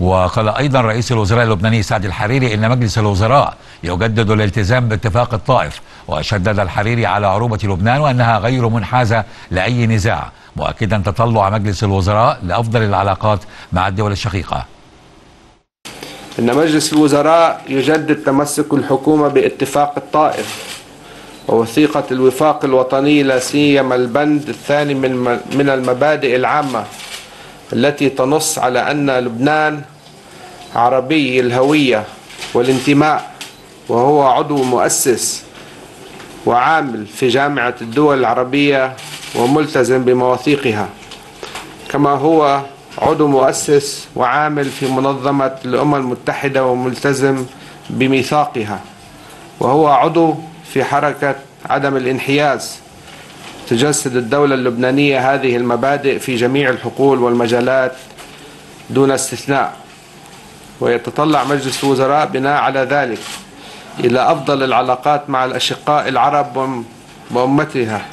وقال أيضا رئيس الوزراء اللبناني سعد الحريري إن مجلس الوزراء يجدد الالتزام باتفاق الطائف وشدد الحريري على عروبة لبنان وأنها غير منحازة لأي نزاع مؤكدا تطلع مجلس الوزراء لأفضل العلاقات مع الدول الشقيقة. إن مجلس الوزراء يجدد تمسك الحكومة باتفاق الطائف ووثيقة الوفاق الوطني لا سيما البند الثاني من من المبادئ العامة. التي تنص على أن لبنان عربي الهوية والانتماء وهو عضو مؤسس وعامل في جامعة الدول العربية وملتزم بمواثيقها. كما هو عضو مؤسس وعامل في منظمة الأمم المتحدة وملتزم بميثاقها وهو عضو في حركة عدم الانحياز تجسد الدولة اللبنانية هذه المبادئ في جميع الحقول والمجالات دون استثناء ويتطلع مجلس الوزراء بناء على ذلك إلى أفضل العلاقات مع الأشقاء العرب وأمتها.